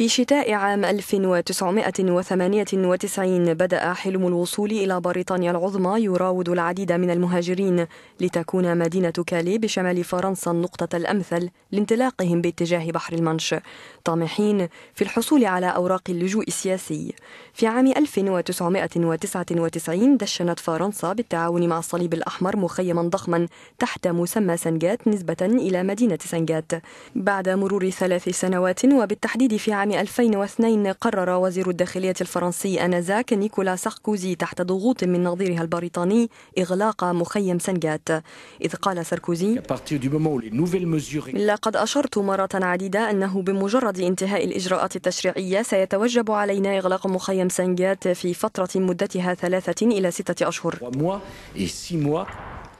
في شتاء عام 1998 بدأ حلم الوصول إلى بريطانيا العظمى يراود العديد من المهاجرين لتكون مدينة كالي بشمال فرنسا النقطة الأمثل لانطلاقهم باتجاه بحر المنش طامحين في الحصول على أوراق اللجوء السياسي. في عام 1999 دشنت فرنسا بالتعاون مع الصليب الأحمر مخيما ضخما تحت مسمى سنجات نسبة إلى مدينة سنجات بعد مرور ثلاث سنوات وبالتحديد في عام 2002 قرر وزير الداخلية الفرنسي آنذاك نيكولا ساركوزي تحت ضغوط من نظيرها البريطاني إغلاق مخيم سنجات إذ قال ساركوزي لقد أشرت مرة عديدة أنه بمجرد انتهاء الإجراءات التشريعية سيتوجب علينا إغلاق مخيم سنجات في فترة مدتها ثلاثة إلى ستة أشهر.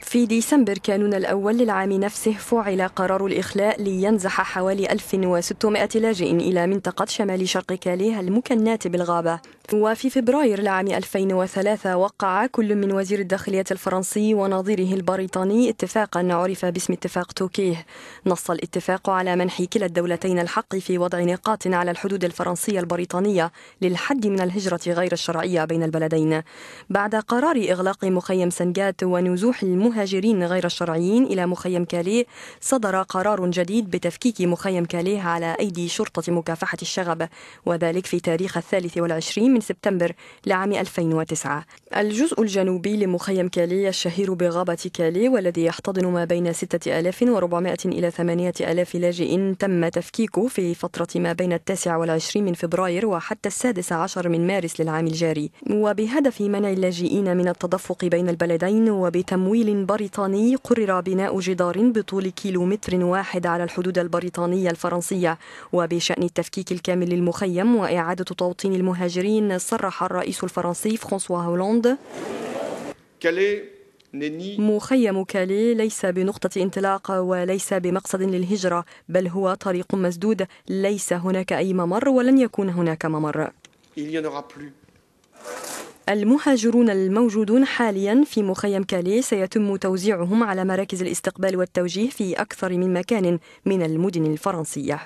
في ديسمبر كانون الأول للعام نفسه فعل قرار الإخلاء لينزح حوالي 1600 لاجئ إلى منطقة شمال شرق كاليه المكناة بالغابة. وفي فبراير العام 2003 وقع كل من وزير الداخلية الفرنسي ونظيره البريطاني اتفاقا عرف باسم اتفاق توكيه. نص الاتفاق على منح كلا الدولتين الحق في وضع نقاط على الحدود الفرنسية البريطانية للحد من الهجرة غير الشرعية بين البلدين. بعد قرار إغلاق مخيم سنجات ونزوح المهاجرين غير الشرعيين إلى مخيم كاليه صدر قرار جديد بتفكيك مخيم كاليه على أيدي شرطة مكافحة الشغب وذلك في تاريخ الثالث والعشرين من سبتمبر لعام 2009 الجزء الجنوبي لمخيم كالي الشهير بغابة كالي والذي يحتضن ما بين 6400 إلى 8000 لاجئ تم تفكيكه في فترة ما بين التاسع والعشرين من فبراير وحتى السادس عشر من مارس للعام الجاري. وبهدف منع اللاجئين من التدفق بين البلدين وبتمويل بريطاني قرر بناء جدار بطول كيلومتر واحد على الحدود البريطانية الفرنسية. وبشأن التفكيك الكامل للمخيم وإعادة توطين المهاجرين صرح الرئيس الفرنسي فرانسوا هولاند. مخيم كالي ليس بنقطة انطلاق وليس بمقصد للهجرة بل هو طريق مسدود. ليس هناك أي ممر ولن يكون هناك ممر. المهاجرون الموجودون حاليا في مخيم كالي سيتم توزيعهم على مراكز الاستقبال والتوجيه في أكثر من مكان من المدن الفرنسية.